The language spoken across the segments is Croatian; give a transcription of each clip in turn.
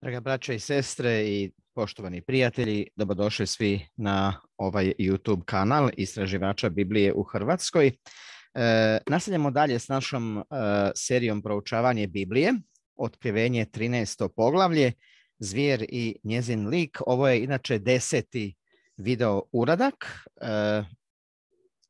Draga braća i sestre i poštovani prijatelji, dobrodošli svi na ovaj YouTube kanal Istraživača Biblije u Hrvatskoj. E, nastavljamo dalje s našom e, serijom proučavanje Biblije, otkrivenje 13. poglavlje, Zvijer i njezin lik. Ovo je inače deseti video uradak. E,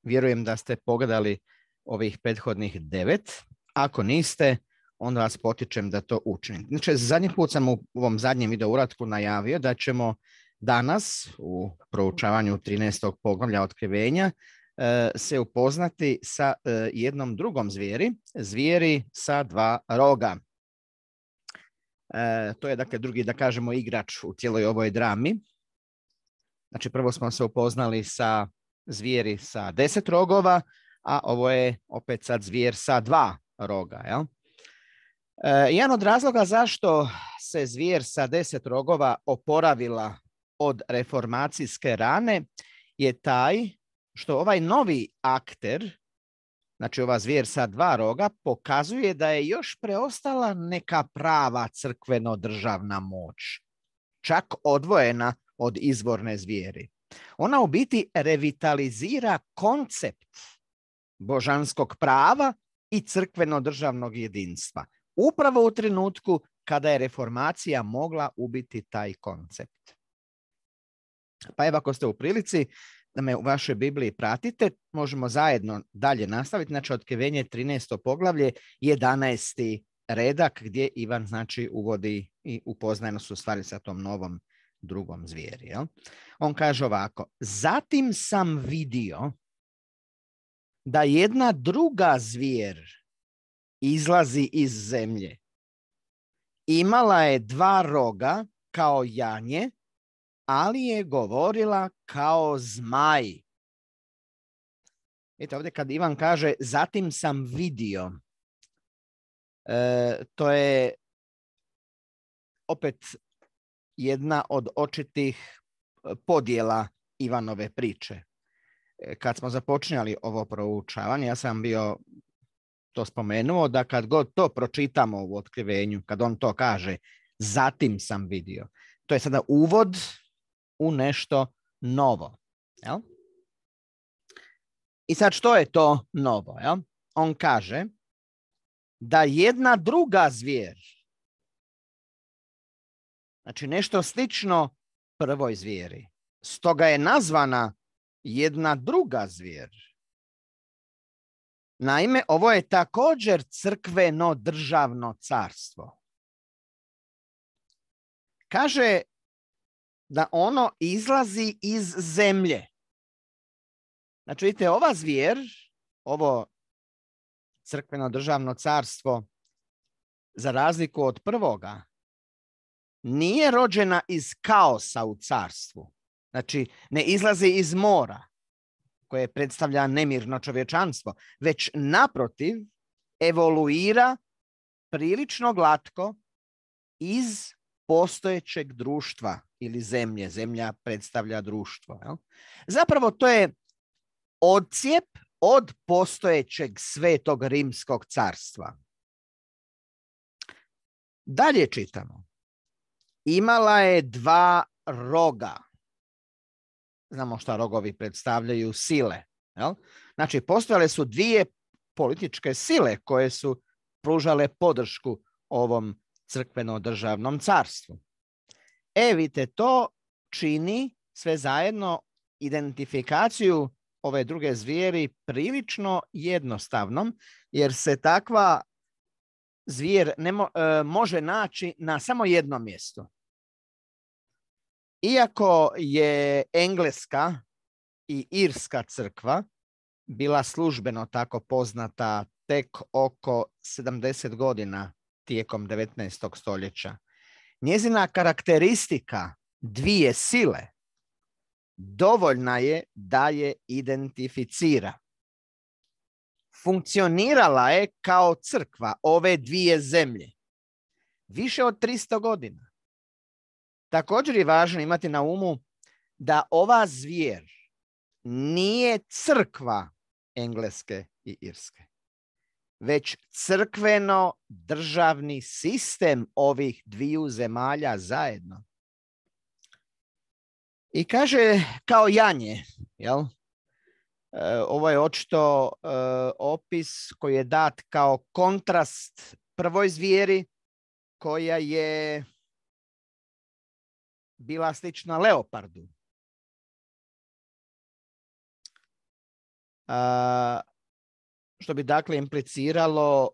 vjerujem da ste pogledali ovih prethodnih devet. Ako niste, onda vas potičem da to učinite. Znači, zadnji put sam u ovom zadnjem video uratku najavio da ćemo danas u proučavanju 13. poglavlja otkrivenja e, se upoznati sa e, jednom drugom zvijeri, zvijeri sa dva roga. E, to je dakle drugi, da kažemo, igrač u cijeloj ovoj drami. Znači, prvo smo se upoznali sa zvijeri sa deset rogova, a ovo je opet sad zvijer sa dva roga. Jel? E, jedan od razloga zašto se zvijer sa deset rogova oporavila od reformacijske rane je taj što ovaj novi akter, znači ova zvijer sa dva roga, pokazuje da je još preostala neka prava crkveno-državna moć, čak odvojena od izvorne zvijeri. Ona u biti revitalizira koncept božanskog prava i crkveno-državnog jedinstva upravo u trenutku kada je reformacija mogla ubiti taj koncept. Pa evo ako ste u prilici da me u vašoj Bibliji pratite, možemo zajedno dalje nastaviti, znači otkrivenje 13. poglavlje, 11. redak gdje Ivan znači uvodi i upoznajno su stvari sa tom novom drugom zvijeri. Jel? On kaže ovako, zatim sam vidio da jedna druga zvijer izlazi iz zemlje. Imala je dva roga kao janje, ali je govorila kao zmaj. Eto ovdje kad Ivan kaže zatim sam vidio, e, to je opet jedna od očitih podjela Ivanove priče. E, kad smo započinjali ovo proučavanje, ja sam bio to spomenuo, da kad god to pročitamo u otkrivenju, kad on to kaže, zatim sam vidio. To je sada uvod u nešto novo. Jel? I sad što je to novo? Jel? On kaže da jedna druga zvijer, znači nešto slično prvoj zvijeri, stoga je nazvana jedna druga zvijer. Naime, ovo je također crkveno državno carstvo. Kaže da ono izlazi iz zemlje. Znači, vidite, ova zvijer, ovo crkveno državno carstvo, za razliku od prvoga, nije rođena iz kaosa u carstvu. Znači, ne izlazi iz mora, koje predstavlja nemirno čovječanstvo, već naprotiv evoluira prilično glatko iz postojećeg društva ili zemlje. Zemlja predstavlja društvo. Jel? Zapravo to je odcijep od postojećeg svetog rimskog carstva. Dalje čitamo. Imala je dva roga znamo šta rogovi predstavljaju sile. Jel? Znači, postojale su dvije političke sile koje su pružale podršku ovom crkveno-državnom carstvu. E, vidite, to čini sve zajedno identifikaciju ove druge zvijeri prilično jednostavnom, jer se takva zvijer ne mo, e, može naći na samo jednom mjestu. Iako je Engleska i Irska crkva bila službeno tako poznata tek oko 70 godina tijekom 19. stoljeća, njezina karakteristika dvije sile dovoljna je da je identificira. Funkcionirala je kao crkva ove dvije zemlje više od 300 godina. Također je važno imati na umu da ova zvijer nije crkva Engleske i Irske. već crkveno državni sistem ovih dviju zemalja zajedno. I kaže kao janje, jel? E, ovo je očito e, opis koji je dat kao kontrast prvoj zvijeri koja je bila slična leopardu. što bi dakle impliciralo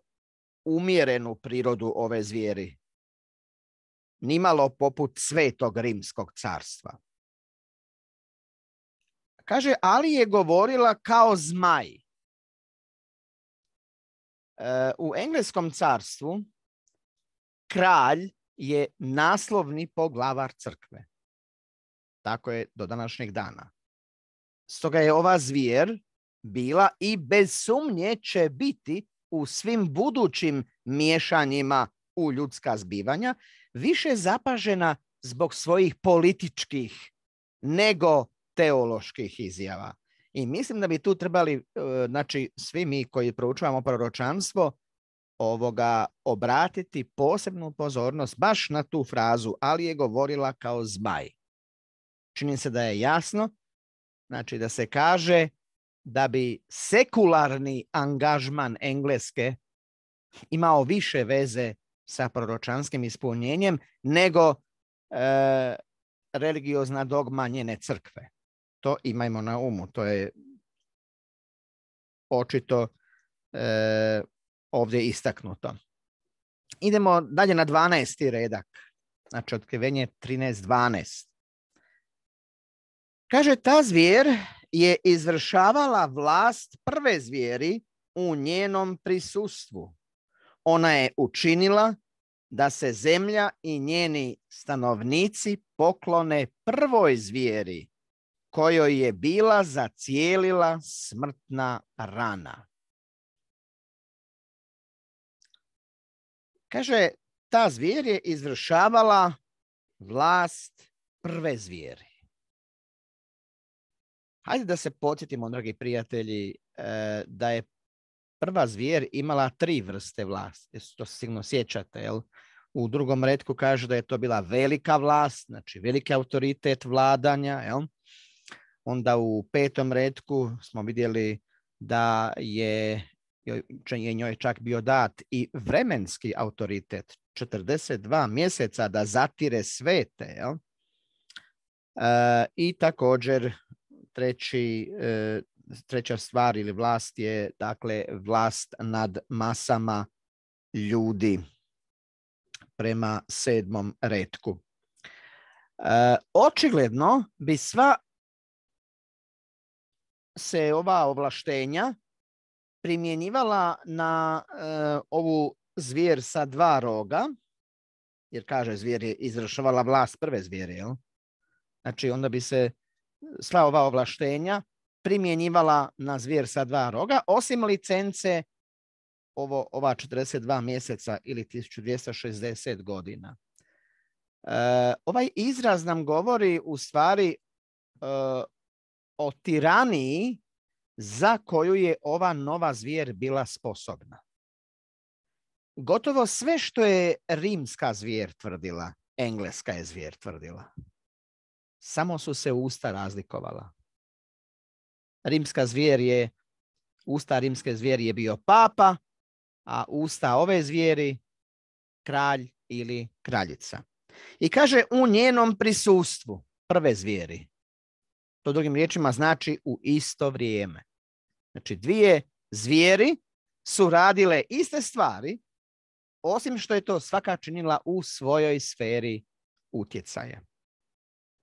umjerenu prirodu ove zvijeri. Nimalo poput svetog rimskog carstva. Kaže, ali je govorila kao zmaj. E, u engleskom carstvu kralj je naslovni poglavar crkve. Tako je do današnjeg dana. Stoga je ova zvijer bila i bez sumnje će biti u svim budućim miješanjima u ljudska zbivanja više zapažena zbog svojih političkih nego teoloških izjava. I mislim da bi tu trebali, e, znači svi mi koji proučavamo proročanstvo, ovoga obratiti posebnu pozornost baš na tu frazu, ali je govorila kao zmaj. Čini se da je jasno, znači da se kaže da bi sekularni angažman Engleske imao više veze sa proročanskim ispunjenjem nego e, religiozna dogma njene crkve. To imajmo na umu. To je očito e, ovdje istaknuto. Idemo dalje na 12. redak. Znači otkrivenje 13.12. Kaže, ta zvijer je izvršavala vlast prve zvijeri u njenom prisustvu. Ona je učinila da se zemlja i njeni stanovnici poklone prvoj zvijeri kojoj je bila zacijelila smrtna rana. Kaže, ta zvijer je izvršavala vlast prve zvijeri. Hajde da se podsjetimo, dragi prijatelji, e, da je prva zvijer imala tri vrste vlasti. To se sigurno sjećate, jel? U drugom redku kaže da je to bila velika vlast, znači veliki autoritet vladanja, jel? Onda u petom redku smo vidjeli da je, je njoj čak bio dat i vremenski autoritet, 42 mjeseca da zatire svete. Jel? E, I također treći, e, treća stvar ili vlast je dakle vlast nad masama ljudi prema sedmom redku. E, očigledno bi sva se ova ovlaštenja primjenjivala na e, ovu zvijer sa dva roga, jer kaže zvijer je izvršavala vlast prve zvijere, jel? Znači onda bi se sva ova ovlaštenja primjenjivala na zvijer sa dva roga, osim licence ovo, ova 42 mjeseca ili 1260 godina. E, ovaj izraz nam govori u stvari e, o tiraniji za koju je ova nova zvijer bila sposobna. Gotovo sve što je rimska zvijer tvrdila, engleska je zvijer tvrdila. Samo su se usta razlikovala. Rimska zvijer je, usta rimske zvijeri je bio papa, a usta ove zvijeri kralj ili kraljica. I kaže u njenom prisustvu prve zvijeri. To drugim riječima znači u isto vrijeme. Znači dvije zvijeri su radile iste stvari, osim što je to svaka činila u svojoj sferi utjecaja.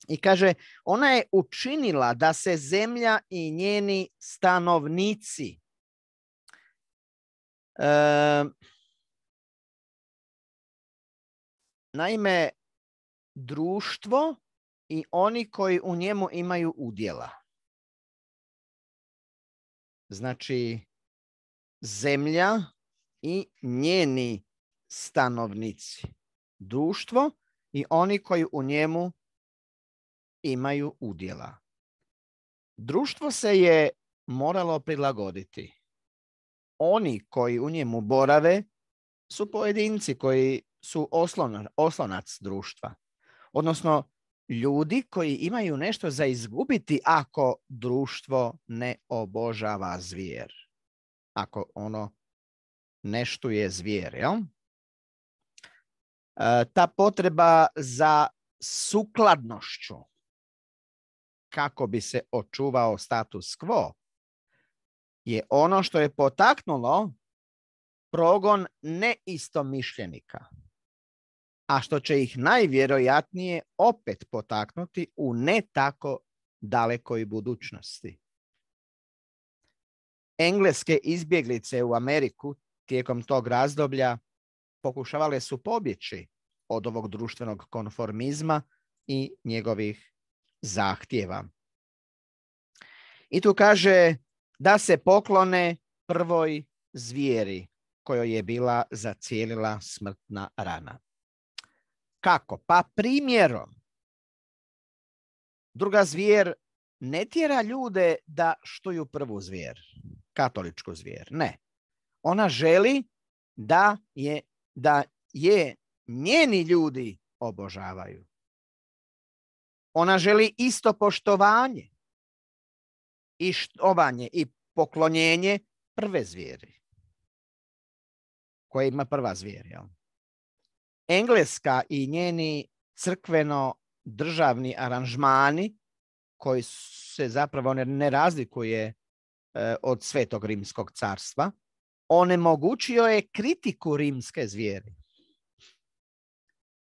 I kaže, ona je učinila da se zemlja i njeni stanovnici e, naime, društvo i oni koji u njemu imaju udjela. Znači, zemlja i njeni stanovnici. Društvo i oni koji u njemu imaju udjela. Društvo se je moralo prilagoditi. oni koji u njemu borave su pojedinci koji su oslonac društva. Odnosno, ljudi koji imaju nešto za izgubiti ako društvo ne obožava zvijer. Ako ono nešto je zvijer, jel? E, ta potreba za sukladnošću kako bi se očuvao status quo je ono što je potaknulo progon neistomišljenika, a što će ih najvjerojatnije opet potaknuti u ne tako dalekoj budućnosti. Engleske izbjeglice u Ameriku tijekom tog razdoblja pokušavale su pobjeći od ovog društvenog konformizma i njegovih zahtjeva. I tu kaže da se poklone prvoj zvijeri kojoj je bila zacijelila smrtna rana. Kako? Pa primjerom. Druga zvijer ne tjera ljude da štuju prvu zvijer, katoličku zvijer. Ne. Ona želi da je, da je njeni ljudi obožavaju. Ona želi isto poštovanje i štovanje i poklonjenje prve zvijeri koje ima prva zvijer. Jel? Engleska i njeni crkveno državni aranžmani koji se zapravo ne razlikuje e, od svetog rimskog carstva, onemogućio je kritiku rimske zvijeri.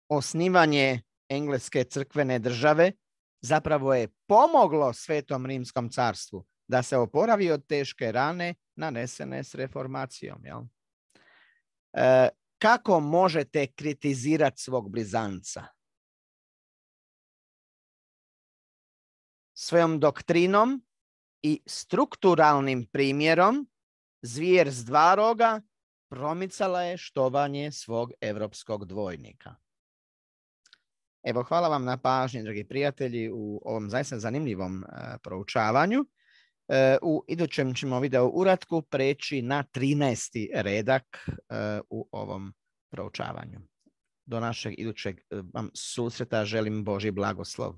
Osnivanje engleske crkvene države zapravo je pomoglo svetom rimskom carstvu da se oporavi od teške rane nanesene s reformacijom. Jel? E, kako možete kritizirati svog blizanca? Svojom doktrinom i strukturalnim primjerom zvijer s dva roga promicala je štovanje svog evropskog dvojnika. Evo, hvala vam na pažnji, dragi prijatelji, u ovom zaista zanimljivom e, proučavanju. E, u idućem ćemo video uratku preći na 13. redak e, u ovom proučavanju. Do našeg idućeg vam susreta želim Boži blagoslov.